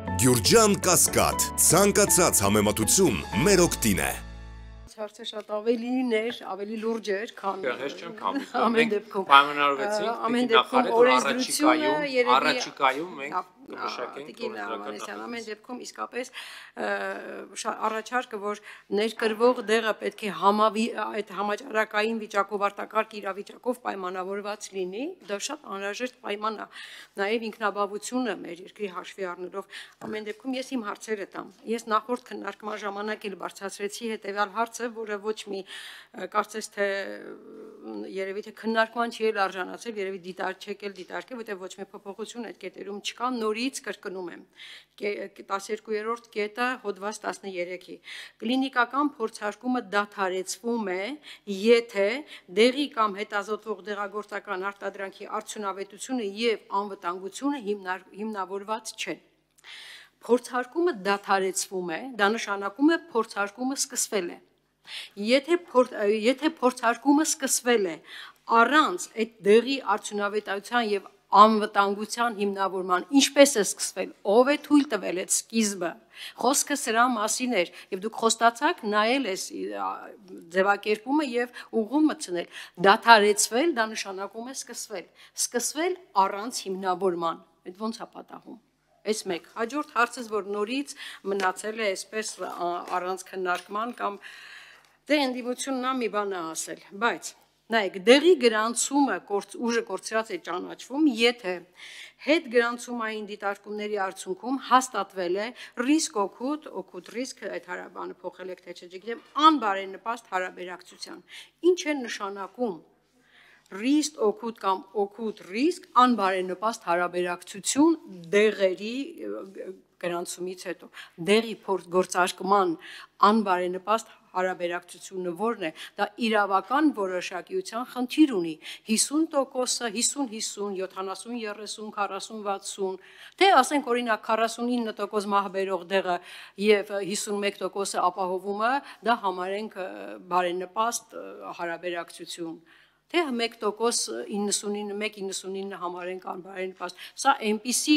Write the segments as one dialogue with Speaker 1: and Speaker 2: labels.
Speaker 1: Գյուրջան Կասկադ, ցանկացած համեմատություն մեր օգտին է
Speaker 2: հարցը շատ ավելին էր, ավելի լուրջ էր, քան
Speaker 3: Ես չեմ կամի։
Speaker 2: Ամեն դեպքում
Speaker 3: պայմանավորվեցինք
Speaker 2: ամեն
Speaker 3: դեպքում
Speaker 2: դեպքում օրենսդրությունը երևի
Speaker 3: առաջիկայում մենք կմշակենք
Speaker 2: Տիկին Ամանեսյան ամեն դեպքում իսկապես առաջարկը որ ներկրվող դեղը պետք է համավի այդ համաճարակային վիճակով արտակարգ իրավիճակով պայմանավորված լինի դա շատ անհրաժեշտ պայման է նաև ինքնաբավությունը մեր երկրի հաշվի առնելով ամեն դեպքում ես իմ հարցերը տամ ես նախորդ քննարկման ժամանակ էլ բարձրացրեցի հետեւյալ հարցը որը ոչ մի կարծես թե երևի թե քննարկման չի էլ արժանացել երևի դիտարկել դիտարկել որտեղ ոչ մի փոփոխություն այդ կետերում չկա նորի նորից կրկնում եմ 12-րդ կետը հոդված 13-ի կլինիկական փորձարկումը դադարեցվում է եթե դեղի կամ հետազոտվող դեղագործական արտադրանքի արդյունավետությունը եւ անվտանգությունը հիմնավորված չեն փորձարկումը դադարեցվում է դա նշանակում է փորձարկումը սկսվել է եթե փոր, եթե փորձարկումը սկսվել է առանց այդ դեղի արդյունավետության եւ անվտանգության հիմնավորման ինչպես է սկսվել ով է թույլ տվել այդ սկիզբը խոսքը սրա մասին էր եւ դուք խոստացաք նայել ես ձևակերպումը եւ ուղում մտցնել դաթարեցվել դա նշանակում է սկսվել սկսվել առանց հիմնավորման այդ ո՞նց է պատահում Այս մեկ հաջորդ հարցս որ նորից մնացել է այսպես առանց քննարկման կամ դե ընդդիմությունն ա մի բան ասել բայց Նայեք, դեղի գրանցումը ուժը կորցրած է ճանաչվում, եթե հետ գրանցումային դիտարկումների արդյունքում հաստատվել է ռիսկ օգուտ, օգուտ ռիսկ, այդ հարաբանը փոխել եք թե չէ, չգիտեմ, անբարենպաստ հարաբերակցության։ Ինչ է նշանակում ռիսկ օգուտ կամ օգուտ ռիսկ անբարենպաստ հարաբերակցություն դեղերի գրանցումից հետո դեղի գործարկման անբարենպաստ հարաբերակցությունը որն է, դա իրավական որոշակիության խնդիր ունի 50%-ը, 50-50, 70-30, 40-60, թե ասենք օրինակ 49% մահբերող դեղը եւ 51%-ը ապահովումը, դա համարենք բարենպաստ հարաբերակցություն թե 1% 99 1.99 համարենք անբարենպաստ սա այնպիսի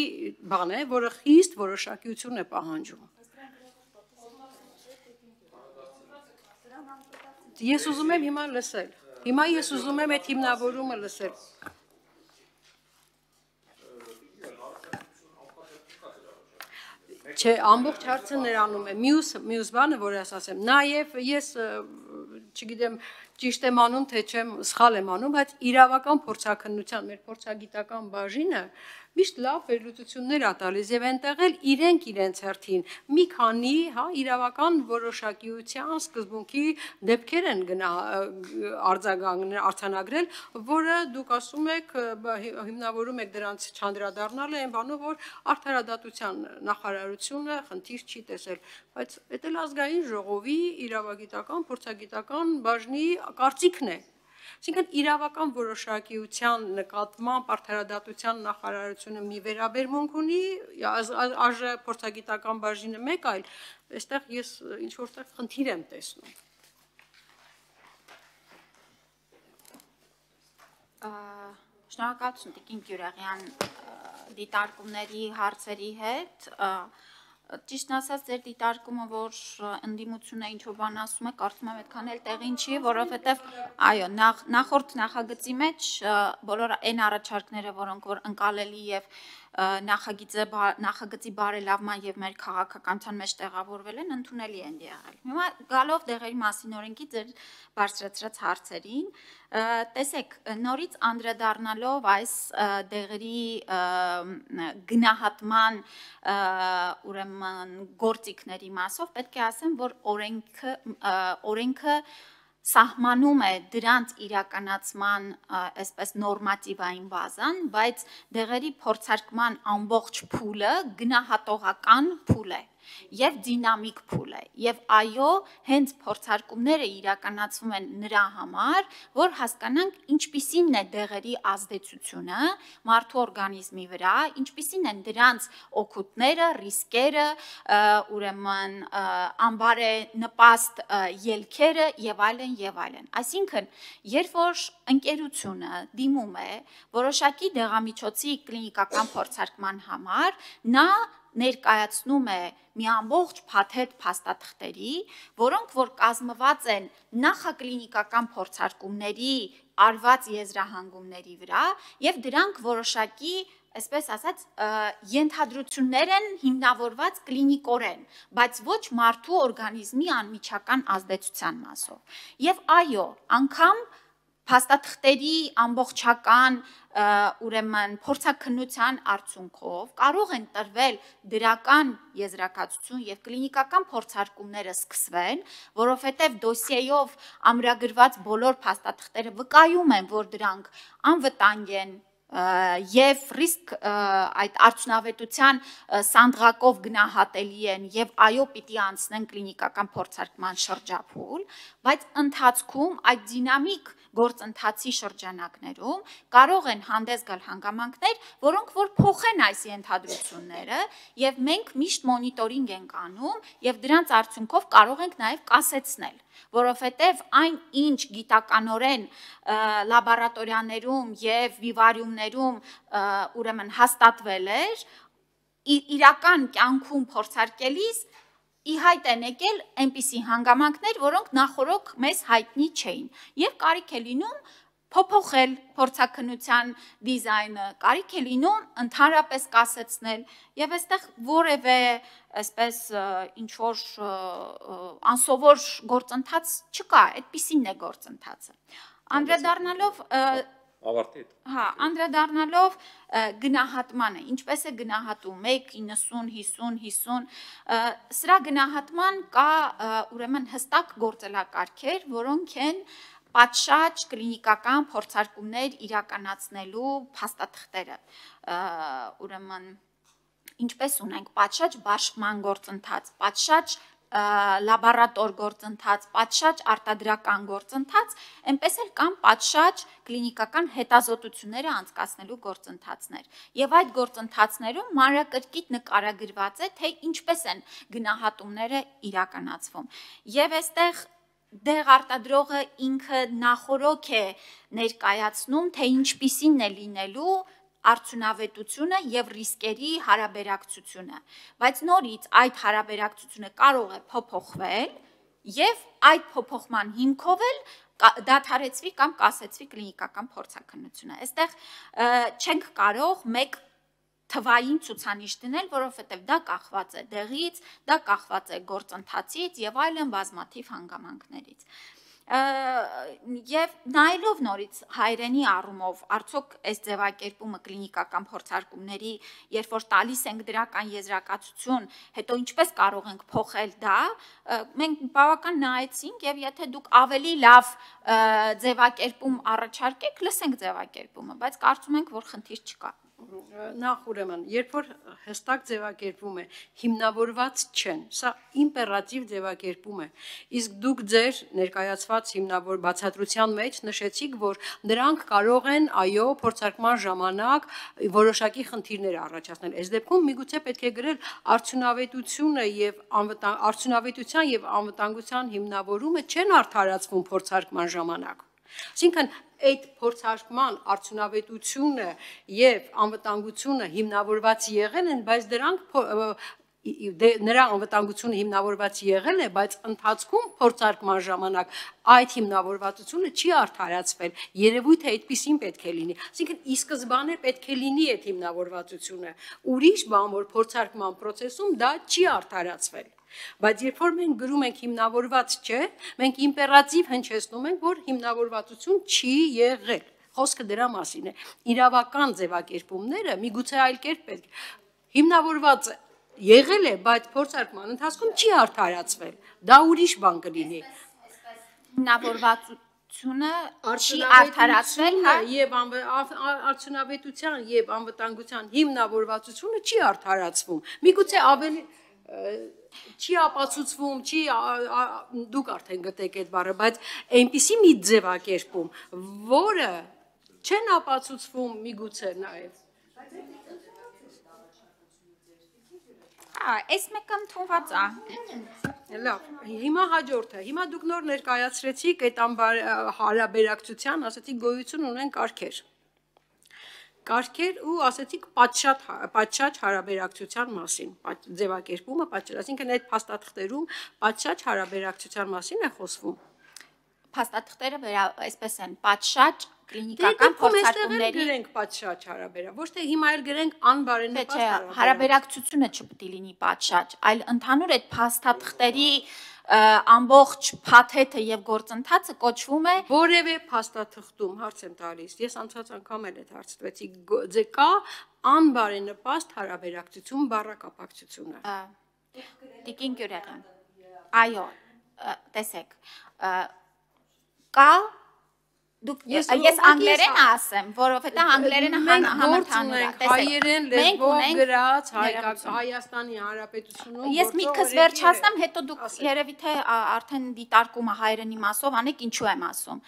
Speaker 2: բան է որը խիստ որոշակիություն է պահանջում Ես ուզում եմ հիմա լսել։ Հիմա ես ուզում եմ այդ հիմնավորումը լսել։ Չէ, ամբողջ հարցը նրանում է։ Մյուս մյուս բանը, որ ես ասեմ, նաև ես չգիտեմ, ճիշտ եմ անում, թե չեմ սխալ եմ անում, բայց իրավական փորձակնության մեր փորձագիտական բաժինը միշտ լավ վերլուծություններ ա տալիս եւ այնտեղ էլ իրենք իրենց հերթին մի քանի, հա, իրավական որոշակիության սկզբունքի դեպքեր են գնա արձագանքներ արցանագրել, որը դուք ասում եք հիմնավորում եք դրանց չանդրադառնալը այն բանով, որ արդարադատության նախարարությունը խնդիր չի տեսել, բայց դա էլ ազգային ժողովի իրավագիտական, փորձագիտական բաժնի կարծիքն է Այսինքն իրավական որոշակիության նկատմամբ արդարադատության նախարարությունը մի վերաբերմունք ունի, ԱԺ փորձագիտական բաժինը մեկ այլ, այստեղ ես ինչ որտեղ խնդիր եմ տեսնում։
Speaker 4: Շնորհակալություն Տիկին Գյուրեղյան դիտարկումների հարցերի հետ, Ճիշտն ասած, ձեր դիտարկումը, որ ընդդիմությունը ինչ որ բան ասում է, կարծում եմ այդքան էլ տեղին չի, որովհետև այո, նախ նախորդ նախագծի մեջ բոլոր այն առաջարկները, որոնք որ ընկալելի եւ նախագիծը նախագծի բարելավման եւ մեր քաղաքականության մեջ տեղավորվել են, ընդունելի են եղել։ Հիմա գալով դեղերի մասին օրենքի ձեր բարձրացրած հարցերին, տեսեք, նորից անդրադառնալով այս դեղերի գնահատման ուրեմն գործիքների մասով պետք է ասեմ, որ օրենքը օրենքը սահմանում է դրանց իրականացման այսպես նորմատիվային բազան, բայց դեղերի փորձարկման ամբողջ փուլը գնահատողական փուլ է եւ դինամիկ փուլ է եւ այո հենց փորձարկումները իրականացվում են նրա համար որ հասկանանք ինչպիսին է դեղերի ազդեցությունը մարդու օրգանիզմի վրա ինչպիսին են դրանց օգուտները ռիսկերը ուրեմն անբարե նպաստ ելքերը եւ այլն եւ այլն այսինքն երբ որ ընկերությունը դիմում է որոշակի դեղամիջոցի կլինիկական փորձարկման համար նա ներկայացնում է մի ամբողջ փաթեթ փաստաթղթերի, որոնք որ կազմված են նախակլինիկական փորձարկումների արված եզրահանգումների վրա եւ դրանք որոշակի այսպես ասած ենթադրություններ են հիմնավորված կլինիկորեն, բայց ոչ մարդու օրգանիզմի անմիջական ազդեցության մասով։ Եվ այո, անգամ փաստաթղթերի ամբողջական ուրեմն փորձակնության արդյունքով կարող են տրվել դրական եզրակացություն եւ կլինիկական փորձարկումները սկսվեն, որովհետեւ դոսիեով ամրագրված բոլոր փաստաթղթերը վկայում են, որ դրանք անվտանգ են, եւ ռիսկ այդ արդյունավետության սանդղակով գնահատելի են եւ այո պիտի անցնեն կլինիկական փորձարկման շրջափուլ, բայց ընթացքում այդ դինամիկ գործընթացի շրջանակներում կարող են հանդես գալ հանգամանքներ, որոնք որ փոխեն այս ենթադրությունները եւ մենք միշտ մոնիտորինգ ենք անում եւ դրանց արդյունքով կարող ենք նաեւ կասեցնել որովհետև այն ինչ գիտականորեն լաբորատորիաներում եւ վիվարիումներում ուրեմն հաստատվել էր իրական կյանքում փորձարկելիս ի հայտ են եկել այնպիսի հանգամանքներ, որոնք նախորոք մեզ հայտնի չէին։ Եվ կարիք է լինում փոփոխել փորձակնության դիզայնը, կարիք է լինում ընդհանրապես կասեցնել եւ այստեղ որևէ այսպես ինչ որ անսովոր գործընթաց չկա, այդպիսին է գործընթացը։ Անդրադառնալով
Speaker 3: ավարտի։
Speaker 4: Հա, անդրադառնալով գնահատմանը, ինչպես է գնահատում 1 90 50 50, սրա գնահատման կա ուրեմն հստակ գործելակարգեր, որոնք են պատշաճ կլինիկական փորձարկումներ իրականացնելու փաստաթղթերը։ Ուրեմն ինչպես ունենք պատշաճ բաշխման գործընթաց, պատշաճ լաբորատոր գործընթաց, պատշաճ արտադրական գործընթաց, այնպես էլ կան պատշաճ կլինիկական հետազոտությունները անցկացնելու գործընթացներ։ Եվ այդ գործընթացներում մանրակրկիտ նկարագրված է, թե ինչպես են գնահատումները իրականացվում։ Եվ այստեղ դեղ արտադրողը ինքը նախորոք է ներկայացնում, թե ինչպիսին է լինելու արդյունավետությունը եւ ռիսկերի հարաբերակցությունը, բայց նորից այդ հարաբերակցությունը կարող է փոփոխվել եւ այդ փոփոխման հիմքով էլ դադարեցվի կամ կասեցվի կլինիկական փորձակնությունը։ Այստեղ չենք կարող մեկ թվային ցուցանիշ դնել, որովհետև դա կախված է դեղից, դա կախված է գործընթացից եւ այլն բազմաթիվ հանգամանքներից եւ նայելով նորից հայրենի առումով արդյոք այս ձևակերպումը կլինիկական փորձարկումների երբ որ տալիս ենք դրական եզրակացություն հետո ինչպես կարող ենք փոխել դա մենք բավական նայեցինք եւ եթե դուք ավելի լավ ձևակերպում առաջարկեք լսենք ձևակերպումը բայց կարծում ենք որ խնդիր չկա
Speaker 2: նախ ուրեմն, երբ որ հստակ ձևակերպում է, հիմնավորված չեն, սա իմպերատիվ ձևակերպում է։ Իսկ դուք ձեր ներկայացված հիմնավոր բացատրության մեջ նշեցիք, որ նրանք կարող են այո, փորձարկման ժամանակ որոշակի խնդիրներ առաջացնել։ Այս դեպքում միգուցե պետք է գրել արդյունավետությունը եւ անվտանգ արդյունավետության եւ անվտանգության հիմնավորումը չեն արդարացվում փորձարկման ժամանակ։ Այսինքն այդ փորձարկման արդյունավետությունը եւ անվտանգությունը հիմնավորված եղել են, բայց դրանք դե նրա անվտանգությունը հիմնավորված եղել է, բայց ընթացքում փորձարկման ժամանակ այդ հիմնավորվածությունը չի արդարացվել։ Երևույթը այդպեսին պետք է լինի։ Այսինքն ի սկզբանե պետք է լինի այդ հիմնավորվածությունը։ Ուրիշ բան, որ փորձարկման process-ում դա չի արդարացվել։ Բայց երբ որ մենք գրում ենք հիմնավորված չէ, մենք իմպերատիվ հնչեցնում ենք, որ հիմնավորվածություն չի եղել խոսքը դրա մասին է։ Իրավական ձևակերպումները միգուցե այլ կերպ պետք հիմնավորված եղել է, բայց փորձարկման ընթացքում չի արդարացվել։ Դա ուրիշ բան կլինի։
Speaker 4: Հիմնավորվածությունը չի արդարացվել, հա,
Speaker 2: եւ արդյունավետության եւ անվտանգության հիմնավորվածությունը չի արդարացվում։ Միգուցե ավելի չի ապացուցվում, չի դուք արդեն գտեք այդ բառը, բայց այնպիսի մի ձևակերպում, որը չեն ապացուցվում միգուցե նաև
Speaker 4: Ա, այս մեկը ընդունված է։
Speaker 2: Լավ, հիմա հաջորդը։ Հիմա դուք նոր ներկայացրեցիք այդ հարաբերակցության, ասացիք գոյություն ունեն կարգեր։ կարգեր ու ասեցիք պատշաճ պատշաճ հարաբերակցության մասին։ Ձևակերպումը պատշաճ, այսինքն այդ փաստաթղթերում պատշաճ հարաբերակցության մասին է խոսվում։
Speaker 4: Փաստաթղթերը այսպես են պատշաճ կլինիկական
Speaker 2: էլ
Speaker 4: փորձարկումների
Speaker 2: գրենք պատշաճ հարաբերա, ոչ թե հիմա էլ գրենք անբարենպաստ
Speaker 4: չէ,
Speaker 2: հարաբերակ։
Speaker 4: հարաբերակցությունը չպետք է լինի պատշաճ, այլ ընդհանուր այդ փաստաթղթերի ամբողջ փաթեթը եւ գործընթացը կոչվում է
Speaker 2: որևէ փաստաթղթում հարց եմ տալիս։ Ես անցած անգամ էլ այդ հարց տվեցի։ գո- Ձե կա անբարենպաստ հարաբերակցություն բառակապակցությունը։
Speaker 4: Տիկին Գյուրեղյան։ Այո, տեսեք, կա դուք
Speaker 2: Ես
Speaker 4: ես, անգլերեն ասեմ, որովհետեւ անգլերենը համընդհանուր է։ Տեսեք,
Speaker 2: հայերեն լեզվով գրած Հայաստանի Հանրապետությունում
Speaker 4: Ես միտքս վերջացնեմ, հետո դուք երևի թե արդեն դիտարկումը հայերենի մասով անեք, ինչու եմ ասում։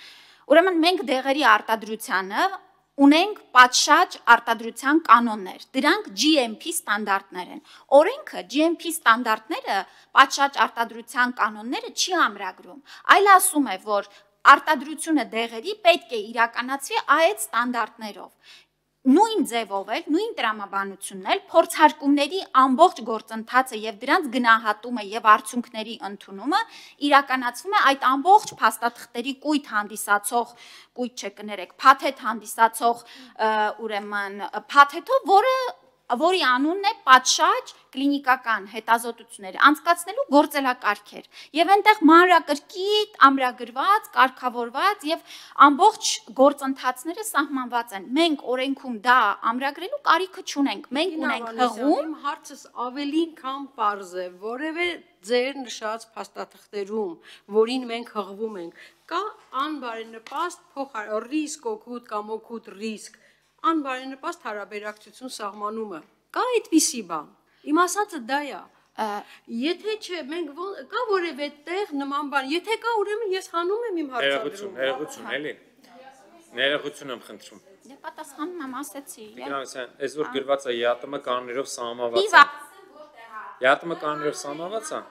Speaker 4: Ուրեմն մենք դեղերի արտադրությանը ունենք պատշաճ արտադրության կանոններ։ Դրանք GMP ստանդարտներ են։ Օրենքը GMP ստանդարտները պատշաճ արտադրության կանոնները չի ամրագրում, այլ ասում է, որ արտադրությունը դեղերի պետք է իրականացվի այդ ստանդարտներով նույն ձևով էլ, նույն տրամաբանությունն էլ փորձարկումների ամբողջ գործընթացը եւ դրանց գնահատումը եւ արդյունքների ընդունումը իրականացվում է այդ ամբողջ փաստաթղթերի կույտ հանդիսացող, կույտ չկներեք, փաթեթ հանդիսացող ուրեմն փաթեթով, որը որի անունն է պատշաճ կլինիկական հետազոտություններ անցկացնելու գործելակարգեր եւ այնտեղ մանրակրկիտ ամրագրված, կարգավորված եւ ամբողջ գործընթացները սահմանված են։ Մենք օրենքում դա ամրագրելու կարիքը չունենք։ Մենք ունենք հղում
Speaker 2: Իմ հարցս ավելին քան པարզ է, որևէ ձեր նշած փաստաթղթերում, որին մենք հղվում ենք, կա անբարենպաստ փոխար ռիսկ օգուտ կամ օգուտ ռիսկ, անբարենպաստ հարաբերակցություն սահմանումը։ Կա այդպիսի բան։ Իմ ասածը դա է։ Եթե չէ, մենք կա որևէ տեղ նման բան, եթե կա, ուրեմն ես հանում եմ իմ
Speaker 3: Ներողություն,
Speaker 2: հարցադրումը։
Speaker 3: ներողություն, էլի։ Ներողություն եմ խնդրում։
Speaker 4: Դե պատասխանում եմ, ասեցի։
Speaker 3: Տիգրանոսյան, այս որ գրված է ԵԱՏՄ կանոններով սահմանված
Speaker 4: Իվա
Speaker 3: է։ ԵԱՏՄ կանոններով սահմանված է։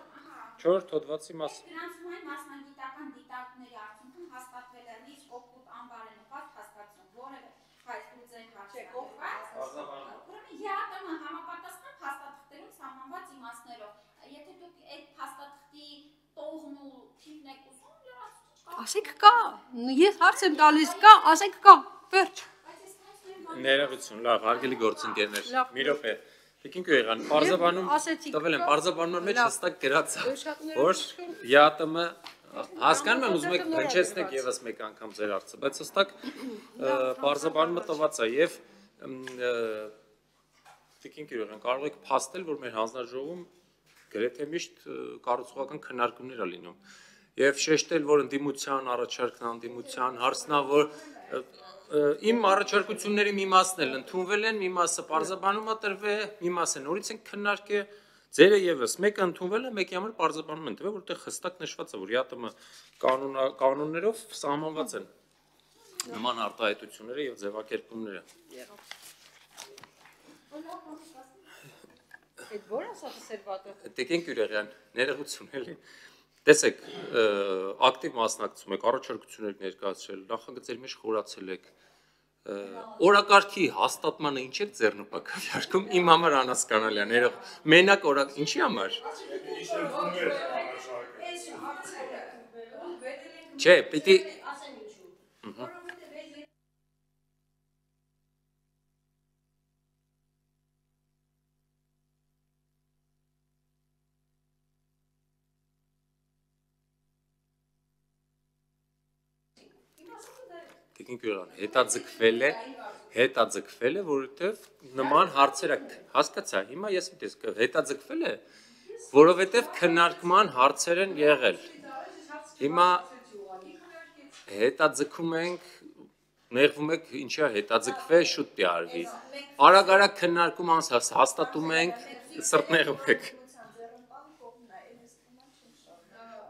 Speaker 3: 4 հոդվածի մաս։
Speaker 4: Ֆինանսումային մասնագիտական դիտարկների արդյունքում հաստատվել է ռիսկ օգուտ անբարենպաստ հասկացություն, որևէ հայտնուձեն հաշվարկված։ Ուրեմն ԵԱՏՄ համապատասխան փաստաթղթերում սահմանված իմաստներով։ Եթե դուք այդ փաստաթղթի տողն ու թիվն եք ուզում, լրացուցիչ կա։
Speaker 2: Ասեք կա։ Ես հարց եմ տալիս, կա, ասեք կա։ Վերջ։
Speaker 3: Ներողություն, լավ, հարգելի գործընկերներ։ Մի րոպե։ Տիկին Գյուղան, պարզաբանում
Speaker 2: ասեցիք,
Speaker 3: տվել եմ, պարզաբանման մեջ հստակ գրած է, որ ԵԱՏՄ հասկանում եմ ուզում եք հնչեցնեք եւս մեկ անգամ ձեր հարցը, բայց հստակ պարզաբանումը տված է եւ Տիկին Գյուղան, կարող եք փաստել, որ մեր հանձնաժողովում գրեթե միշտ կառուցողական քննարկումներ է լինում եւ շեշտել, որ ընդդիմության առաջարկն անդիմության հարցնա, որ իմ առաջարկությունների մի մասն էլ ընդունվել են, մի մասը է տրվել, մի մասը նորից են քննարկել, ձերը եւս մեկը ընդունվել է, մեկի համար պարզաբանում են տվել, որտեղ հստակ նշված է, որ ԵԱՏՄ կանոն կանոններով սահմանված են նման արտահայտությունները եւ ձևակերպումները։
Speaker 2: Այդ ո՞ր ասած սերվատը։
Speaker 3: Տեկեն Գյուրեղյան, ներողություն էլի։ Տեսեք, ակտիվ մասնակցում եք, առաջարկություններ ներկայացրել, նախագծերի մեջ խորացել եք։ Օրակարգի հաստատմանը ինչ եք ձեռնպակավարկում, իմ համար անհասկանալի է, ներող։ Մենակ օրա ինչի համար։ Չէ, պիտի Տիկին Գյուղան, հետաձգվել է, հետաձգվել է, որովհետև նման հարցեր է հասկացա։ Հիմա ես միտես հետաձգվել է, որովհետև քննարկման հարցեր են եղել։ Հիմա հետաձգում ենք նեղվում եք ինչա հետաձգվել շուտ դի արվի։ Արագ-արագ քննարկում անց հաս- հաստատում ենք սրտներում եք։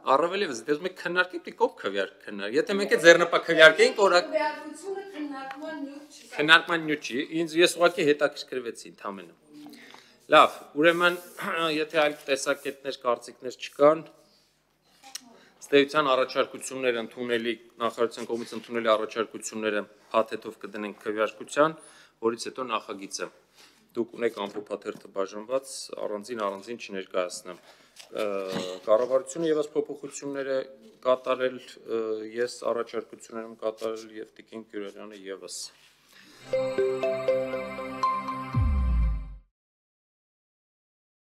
Speaker 3: Առավել եւս դες մենք քննարկենք դի կողք քվյարք քննար։ Եթե մենք է ձեռնպա քվյարկենք օրակ
Speaker 2: Քվեարկությունը քննարկման նյութ չի։
Speaker 3: քննարկման նյութ չի, ինձ ես ուղղակի հետաքրքրվեցի ընդամենը։ Լավ, ուրեմն եթե այլ տեսակետներ, կարծիքներ չկան, ստեյության առաջարկությունները ընդունելի նախարարության կողմից ընդունելի առաջարկությունները փաթեթով կդնենք քվեարկության, որից հետո նախագիծը։ Դուք ունեք ամփոփաթերթը բաժանված, առանձին առանձին չներկայացնեմ։ Կառավարությունը եւս փոփոխություններ է կատարել, ես առաջարկություններ եմ կատարել եւ Տիկին Գյուրերյանը եւս։ Thank you